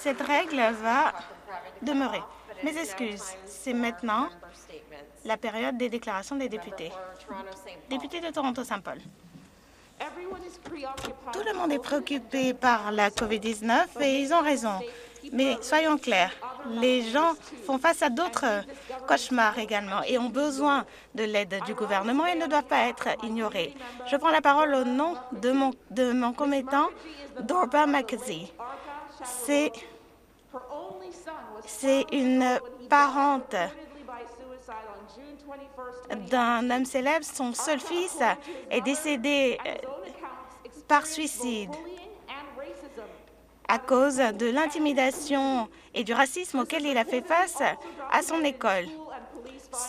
Cette règle va demeurer. Mes excuses, c'est maintenant la période des déclarations des députés. Député de Toronto-Saint-Paul. Tout le monde est préoccupé par la COVID-19 et ils ont raison. Mais soyons clairs, les gens font face à d'autres cauchemars également et ont besoin de l'aide du gouvernement et ne doivent pas être ignorés. Je prends la parole au nom de mon, de mon commettant, Dorba McKenzie. C'est une parente d'un homme célèbre. Son seul fils est décédé euh, par suicide à cause de l'intimidation et du racisme auquel il a fait face à son école.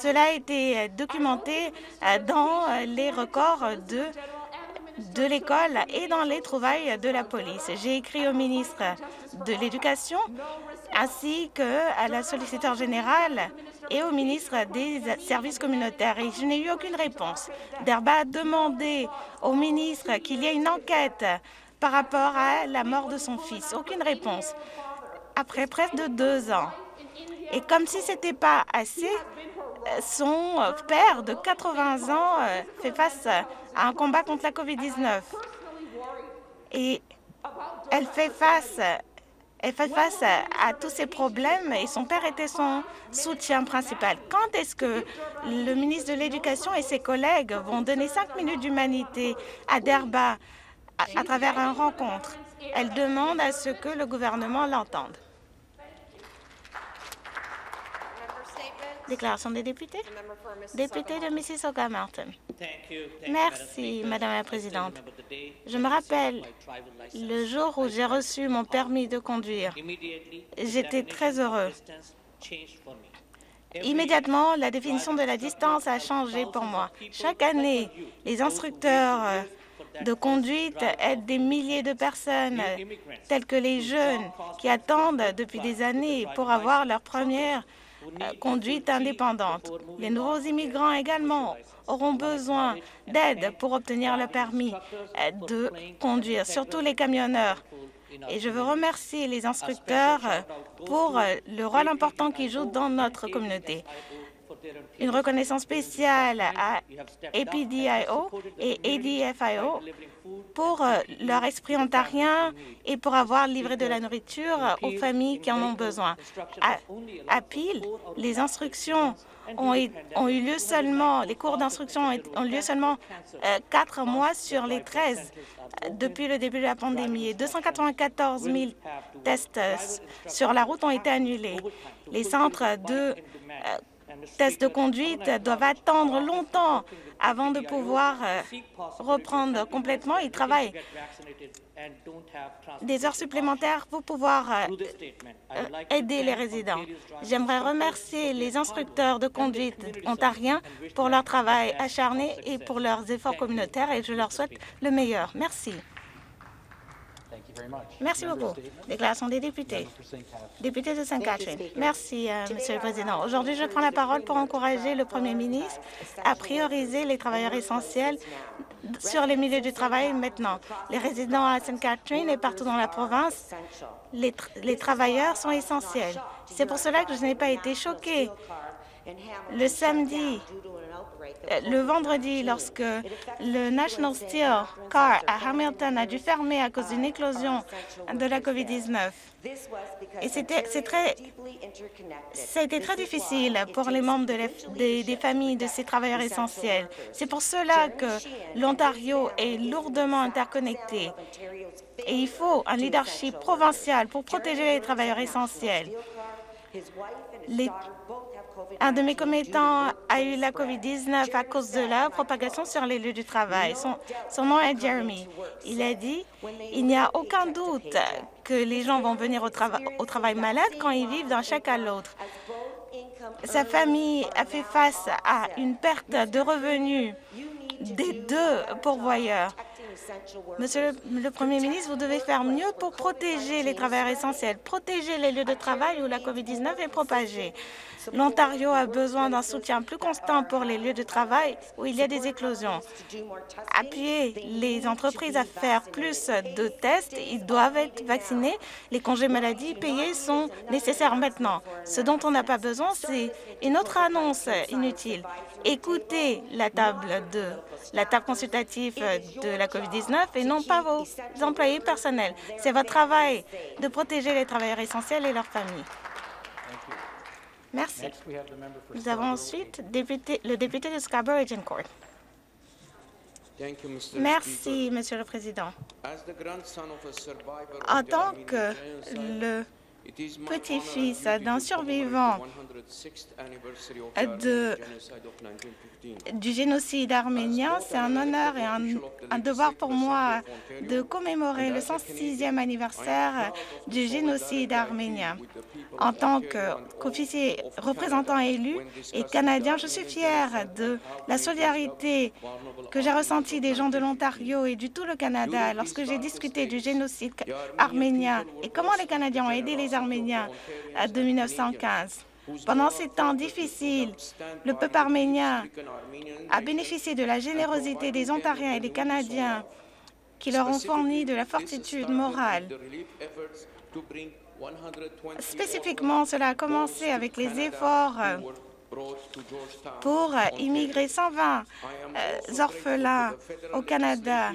Cela a été documenté euh, dans les records de, de l'école et dans les trouvailles de la police. J'ai écrit au ministre de l'Éducation ainsi qu'à la solliciteur générale et au ministre des Services communautaires et je n'ai eu aucune réponse. Derba a demandé au ministre qu'il y ait une enquête par rapport à la mort de son fils. Aucune réponse. Après presque deux ans. Et comme si ce n'était pas assez, son père de 80 ans euh, fait face un combat contre la COVID-19. Et elle fait face elle fait face à, tous ces problèmes et son père était son soutien principal. Quand est-ce que le ministre de l'Éducation et ses collègues vont donner cinq minutes d'humanité à Derba à, travers une rencontre? Elle demande à ce que le gouvernement l'entende. Déclaration des députés. Député de Mississauga-Martin. Merci, Madame la Présidente. Je me rappelle le jour où j'ai reçu mon permis de conduire. J'étais très heureux. Immédiatement, la définition de la distance a changé pour moi. Chaque année, les instructeurs de conduite aident des milliers de personnes, telles que les jeunes qui attendent depuis des années pour avoir leur première euh, conduite indépendante. Les nouveaux immigrants également auront besoin d'aide pour obtenir le permis euh, de conduire, surtout les camionneurs. Et je veux remercier les instructeurs pour euh, le rôle important qu'ils jouent dans notre communauté une reconnaissance spéciale à APDIO et ADFIO pour euh, leur esprit ontarien et pour avoir livré de la nourriture aux familles qui en ont besoin. À, Peel, les instructions ont, eu lieu seulement, les cours d'instruction ont eu lieu seulement euh, quatre mois sur les 13 euh, depuis le début de la pandémie. Et 294 000 tests sur la route ont été annulés. Les centres de tests de conduite doivent attendre longtemps avant de pouvoir euh, reprendre complètement. Ils travaillent des heures supplémentaires pour pouvoir euh, euh, aider les résidents. J'aimerais remercier les instructeurs de conduite ontariens pour leur travail acharné et pour leurs efforts communautaires et je leur souhaite le meilleur. Merci. Merci beaucoup. Déclaration des députés. Député de Sainte-Catherine. Merci, euh, Monsieur le Président. Aujourd'hui, je prends la parole pour encourager le Premier ministre à prioriser les travailleurs essentiels sur les milieux du travail maintenant. Les résidents à Sainte-Catherine et partout dans la province, les, les travailleurs sont essentiels. C'est pour cela que je n'ai pas été choquée le samedi le vendredi, lorsque le National Steel Car à Hamilton a dû fermer à cause d'une éclosion de la COVID-19. Et c'était très, très difficile pour les membres des, familles de ces travailleurs essentiels. C'est pour cela que l'Ontario est lourdement interconnecté. Et il faut un leadership provincial pour protéger les travailleurs essentiels. Un de mes commettants a eu la COVID-19 à cause de la propagation sur les lieux du travail. Son, nom est Jeremy. Il a dit « Il n'y a aucun doute que les gens vont venir au, travail malade quand ils vivent d'un chèque à l'autre. Sa famille a fait face à une perte de revenus des deux pourvoyeurs. Monsieur le, Premier ministre, vous devez faire mieux pour protéger les travailleurs essentiels, protéger les lieux de travail où la COVID-19 est propagée. L'Ontario a besoin d'un soutien plus constant pour les lieux de travail où il y a des éclosions. Appuyer les entreprises à faire plus de tests, ils doivent être vaccinés. Les congés maladie payés sont nécessaires maintenant. Ce dont on n'a pas besoin, c'est une autre annonce inutile. Écoutez la table de la table consultative de la COVID-19 et non pas vos employés personnels. C'est votre travail de protéger les travailleurs essentiels et leurs familles. Merci. Nous avons ensuite le député de Scarborough Agincourt. Merci, Monsieur le Président. En tant que le petit-fils d'un survivant du génocide arménien. C'est un honneur et un, devoir pour moi de commémorer le 106e anniversaire du génocide arménien. En tant qu'officier représentant élu et canadien, je suis fière de la solidarité que j'ai ressentie des gens de l'Ontario et du tout le Canada lorsque j'ai discuté du génocide arménien et comment les Canadiens ont aidé les Arméniens de 1915. Pendant ces temps difficiles, le peuple arménien a bénéficié de la générosité des Ontariens et des Canadiens qui leur ont fourni de la fortitude morale. Spécifiquement, cela a commencé avec les efforts pour immigrer 120 euh, orphelins au Canada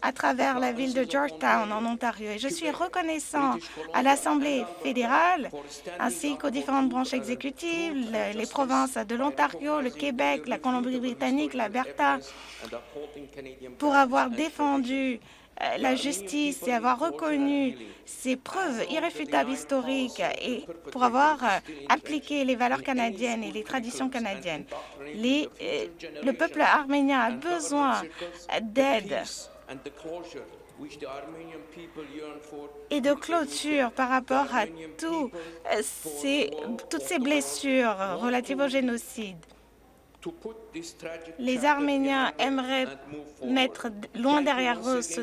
à travers la ville de Georgetown en Ontario. Et je suis reconnaissant à l'Assemblée fédérale ainsi qu'aux différentes branches exécutives, les provinces de l'Ontario, le Québec, la Colombie-Britannique, l'Alberta, pour avoir défendu euh, la justice et avoir reconnu ces preuves irréfutables historiques et pour avoir euh, appliqué les valeurs canadiennes et les traditions canadiennes. Euh, le peuple arménien a besoin d'aide et de clôture par rapport à ces, toutes ces blessures relatives au génocide. Les Arméniens aimeraient mettre loin derrière eux ce,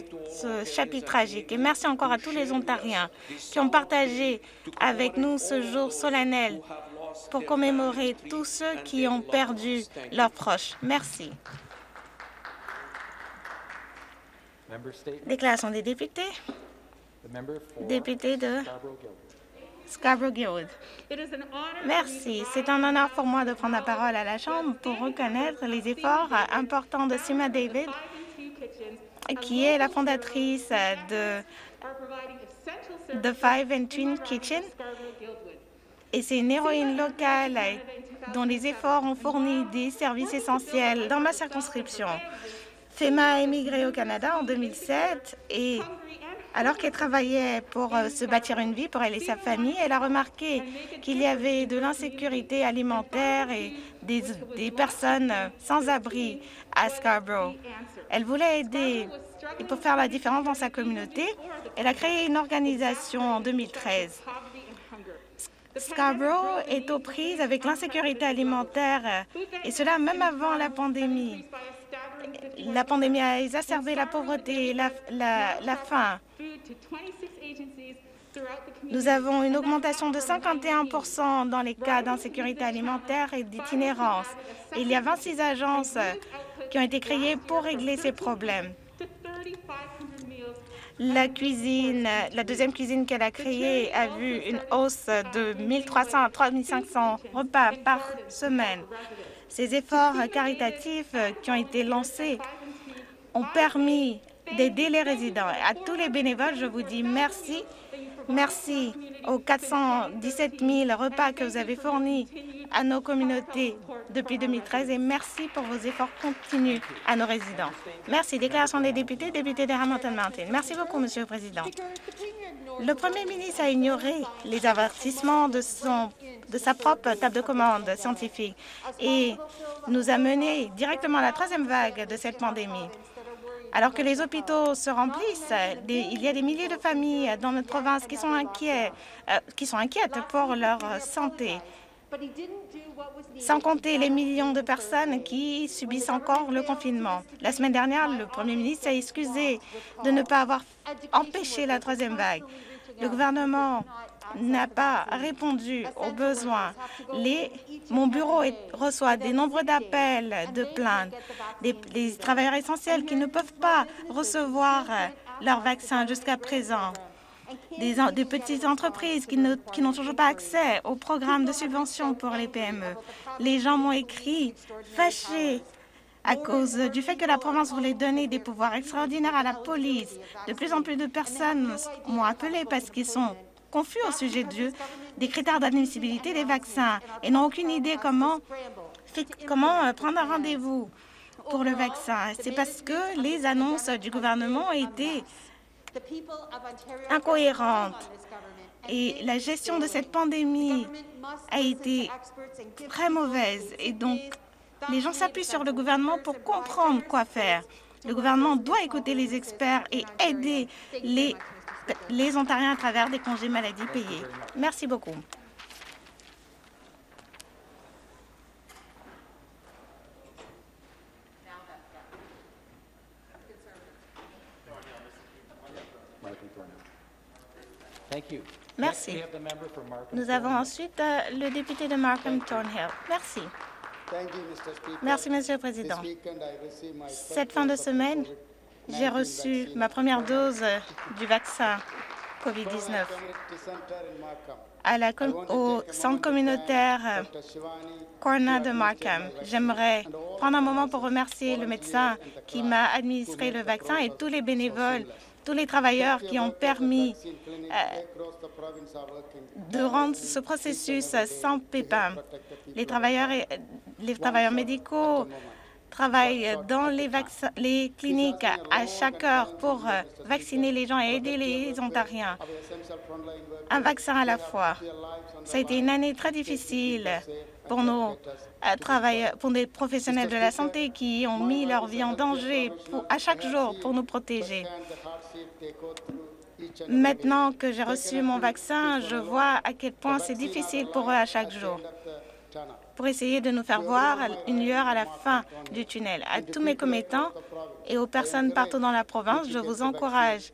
chapitre tragique. Et merci encore à tous les Ontariens qui ont partagé avec nous ce jour solennel pour commémorer tous ceux qui ont perdu leurs proches. Merci. Déclaration des députés. Député de Scarborough Merci. C'est un honneur pour moi de prendre la parole à la Chambre pour reconnaître les efforts importants de Sima David, qui est la fondatrice de The Five and Twin Kitchen. Et c'est une héroïne locale dont les efforts ont fourni des services essentiels dans ma circonscription. FEMA a émigré au Canada en 2007 et alors qu'elle travaillait pour euh, se bâtir une vie pour elle et sa famille, elle a remarqué qu'il y avait de l'insécurité alimentaire et des, personnes sans abri à Scarborough. Elle voulait aider et pour faire la différence dans sa communauté, elle a créé une organisation en 2013. Scarborough est aux prises avec l'insécurité alimentaire et cela même avant la pandémie. La pandémie a exacerbé la pauvreté et la, faim. Nous avons une augmentation de 51% dans les cas d'insécurité alimentaire et d'itinérance. Il y a 26 agences qui ont été créées pour régler ces problèmes. La la deuxième cuisine qu'elle a créée a vu une hausse de 1300 à 3500 repas par semaine. Ces efforts caritatifs qui ont été lancés ont permis d'aider les résidents. À tous les bénévoles, je vous dis merci. Merci aux 417 000 repas que vous avez fournis à nos communautés depuis 2013 et merci pour vos efforts continus à nos résidents. Merci. Déclaration des députés, député de Hamilton Mountain. Merci beaucoup, Monsieur le Président. Le Premier ministre a ignoré les avertissements de, son, de sa propre table de commande scientifique et nous a menés directement à la troisième vague de cette pandémie. Alors que les hôpitaux se remplissent, il y a des milliers de familles dans notre province qui sont, inquiets, euh, qui sont inquiètes pour leur santé. Sans compter les millions de personnes qui subissent encore le confinement. La semaine dernière, le Premier ministre s'est excusé de ne pas avoir empêché la troisième vague. Le gouvernement n'a pas répondu aux besoins. Les, mon bureau reçoit des nombreux d'appels, de plaintes, des, travailleurs essentiels qui ne peuvent pas recevoir leur vaccin jusqu'à présent des, petites entreprises qui n'ont toujours pas accès au programme de subvention pour les PME. Les gens m'ont écrit fâchés à cause du fait que la province voulait donner des pouvoirs extraordinaires à la police. De plus en plus de personnes m'ont appelé parce qu'ils sont confus au sujet de, des critères d'admissibilité des vaccins et n'ont aucune idée comment, comment euh, prendre un rendez-vous pour le vaccin. C'est parce que les annonces du gouvernement ont été incohérente et la gestion de cette pandémie a été très mauvaise et donc les gens s'appuient sur le gouvernement pour comprendre quoi faire. Le gouvernement doit écouter les experts et aider les, les Ontariens à travers des congés maladie payés. Merci beaucoup. Merci. Nous avons ensuite euh, le député de Markham Thornhill. Merci. Merci, Monsieur le Président. Cette fin de semaine, j'ai reçu ma première dose du vaccin COVID-19 au centre communautaire euh, Corna de Markham. J'aimerais prendre un moment pour remercier le médecin qui m'a administré le vaccin et tous les bénévoles tous les travailleurs qui ont permis euh, de rendre ce processus sans pépin. Les travailleurs, les travailleurs médicaux travaillent dans les, les cliniques à chaque heure pour euh, vacciner les gens et aider les Ontariens. Un vaccin à la fois. Ça a été une année très difficile pour nos euh, travailleurs, pour des professionnels de la santé qui ont mis leur vie en danger à chaque jour pour nous protéger. Maintenant que j'ai reçu mon vaccin, je vois à quel point c'est difficile pour eux à chaque jour pour essayer de nous faire voir une lueur à la fin du tunnel. À tous mes commettants et aux personnes partout dans la province, je vous encourage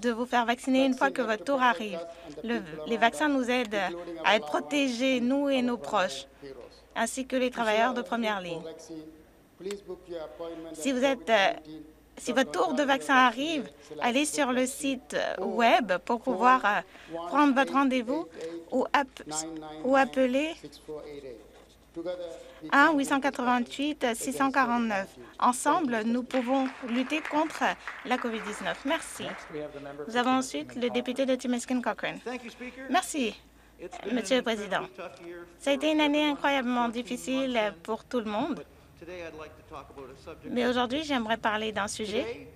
de vous faire vacciner une fois que votre tour arrive. les vaccins nous aident à être protégés, nous et nos proches, ainsi que les travailleurs de première ligne. Si vous êtes euh, si votre tour de vaccin arrive, allez sur le site Web pour pouvoir euh, prendre votre rendez-vous ou, ou appeler 1-888-649. Ensemble, nous pouvons lutter contre la COVID-19. Merci. Nous avons ensuite le député de Timiskin Cochrane. Merci, Monsieur le Président. Ça a été une année incroyablement difficile pour tout le monde. Mais aujourd'hui, j'aimerais parler d'un sujet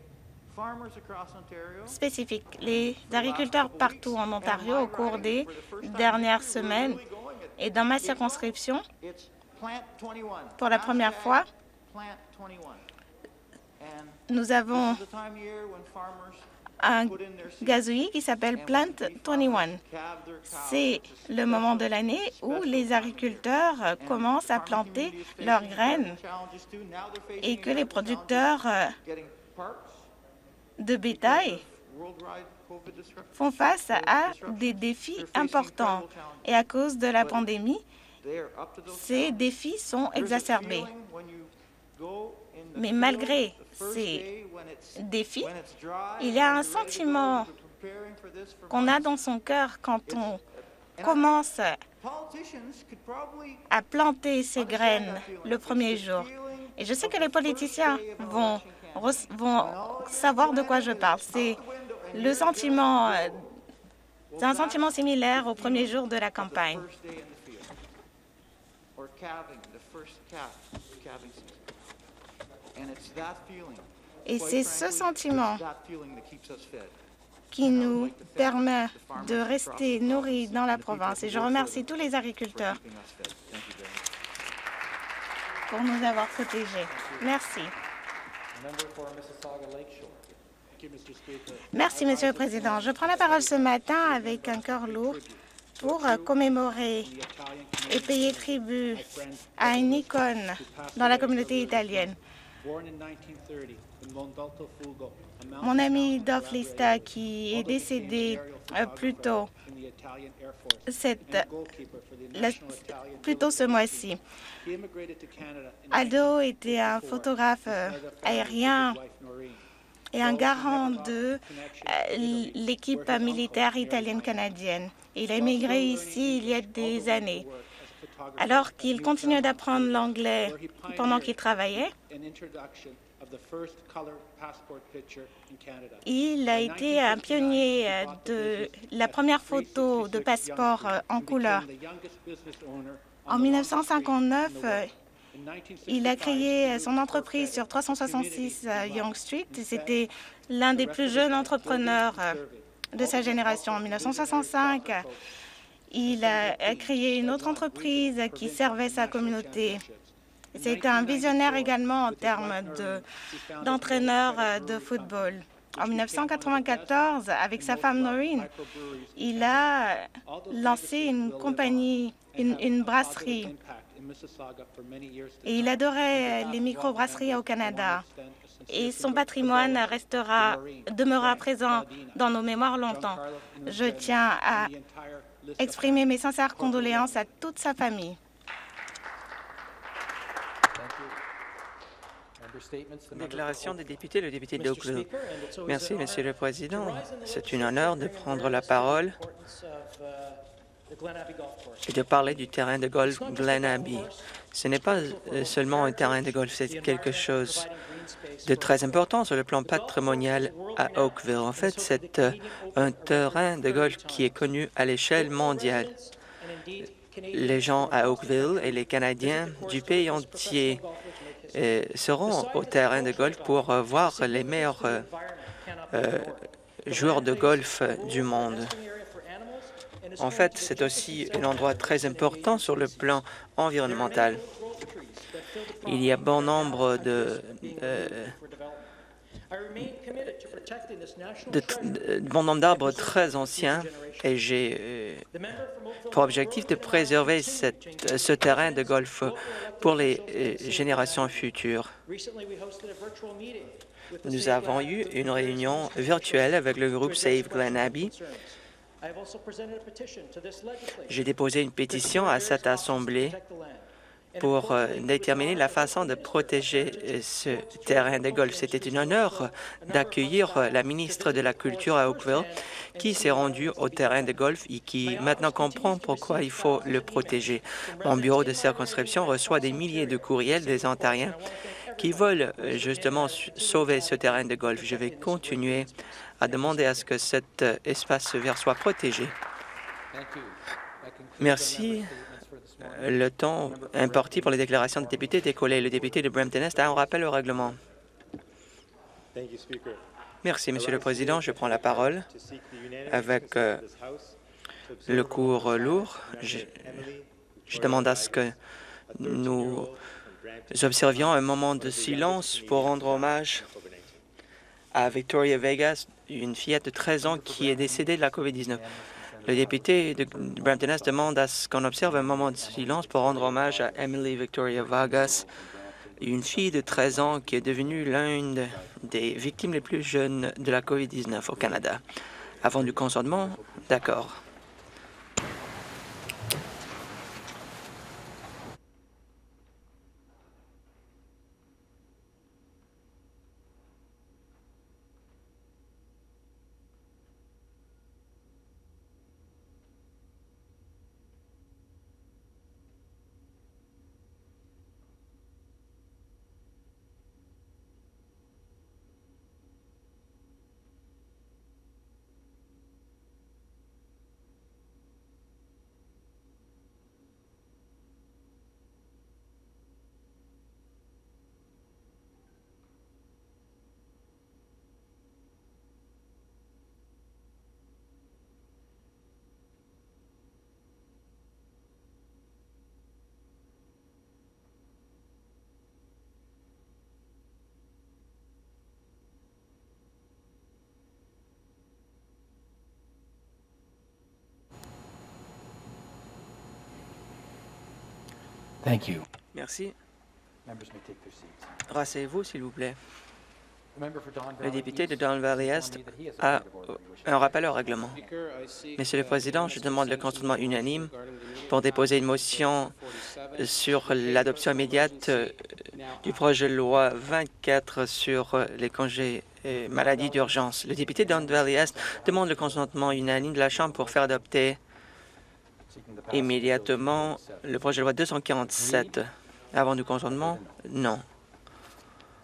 spécifique. Les agriculteurs partout en Ontario, au cours des dernières semaines. et dans ma circonscription, pour la première fois, nous avons un gazouillis qui s'appelle Plant 21. C'est le moment de l'année où les agriculteurs commencent à planter leurs graines et que les producteurs euh, de bétail font face à des défis importants. Et à cause de la pandémie, ces défis sont exacerbés. Mais malgré ces défis, il y a un sentiment qu'on a dans son cœur quand on commence à planter ces graines le premier jour. Et je sais que les politiciens vont, vont savoir de quoi je parle. C'est le sentiment, c'est un sentiment similaire au premier jour de la campagne. Et c'est ce sentiment qui nous permet de rester nourris dans la province. Et je remercie tous les agriculteurs pour nous avoir protégés. Merci. Merci, Monsieur le Président. Je prends la parole ce matin avec un cœur lourd pour commémorer et payer tribut à une icône dans la communauté italienne. Mon ami Dolph Lista, qui est décédé plus tôt, cette, plus tôt ce mois-ci. Aldo était un photographe euh, aérien et un garant de euh, l'équipe militaire italienne-canadienne. Il a émigré ici il y a des années. Alors qu'il continuait d'apprendre l'anglais pendant qu'il travaillait, il a été un pionnier euh, de la première photo de passeport euh, en couleur. En 1959, euh, il a créé son entreprise sur 366 Young Street. C'était l'un des plus jeunes entrepreneurs de sa génération. En 1965, il a créé une autre entreprise qui servait sa communauté. C'était un visionnaire également en termes d'entraîneur euh, de, football. En 1994, avec sa femme Noreen, il a lancé une compagnie, une, brasserie. Et il adorait les microbrasseries au Canada. Et son patrimoine restera, demeurera présent dans nos mémoires longtemps. Je tiens à exprimer mes sincères condoléances à toute sa famille. Déclaration des députés, le député d'Oakville. Merci, Monsieur le Président. C'est un honneur de prendre la parole et de parler du terrain de golf Glen Abbey. Ce n'est pas euh, seulement un terrain de golf, c'est quelque chose de très important sur le plan patrimonial à Oakville. En fait, c'est euh, un terrain de golf qui est connu à l'échelle mondiale. Les gens à Oakville et les Canadiens du pays entier seront au terrain de golf pour euh, voir les meilleurs euh, euh, joueurs de golf du monde. En fait, c'est aussi un endroit très important sur le plan environnemental. Il y a bon nombre de, de, bon nombre d'arbres très anciens et j'ai pour objectif de préserver ce terrain de golf pour les euh, générations futures. Nous avons eu une réunion virtuelle avec le groupe Save Glen Abbey. J'ai déposé une pétition à cette Assemblée pour euh, déterminer la façon de protéger euh, ce terrain de golf. C'était un honneur d'accueillir euh, la ministre de la Culture à Oakville qui s'est rendue au terrain de golf et qui maintenant comprend pourquoi il faut le protéger. Mon bureau de circonscription reçoit des milliers de courriels des Ontariens qui veulent justement sauver ce terrain de golf. Je vais continuer à demander à ce que cet espace vert soit protégé. Merci. Le temps imparti pour les déclarations de députés est écoulé. Le député de Brampton-Est a un rappel au règlement. Merci, Monsieur le Président. Je prends la parole avec euh, le cours lourd. Je, je demande à ce que nous observions un moment de silence pour rendre hommage à Victoria Vegas, une fillette de 13 ans qui est décédée de la COVID-19. Le député de Brampton Est demande à ce qu'on observe un moment de silence pour rendre hommage à Emily Victoria Vargas, une fille de 13 ans qui est devenue l'une des victimes les plus jeunes de la COVID-19 au Canada. Avant du consentement, d'accord. Thank you. Merci. Rasseyez-vous, s'il vous plaît. Le député de Don Valley Est informed me that he has a un rappel au règlement. Monsieur le Président, je demande le consentement unanime pour déposer une motion sur l'adoption immédiate euh, du projet de loi 24 sur euh, les congés et maladies d'urgence. Le député de Don Valley Est demande le consentement unanime de la Chambre pour faire adopter immédiatement 247. le projet de loi 247. Avant du consentement, non.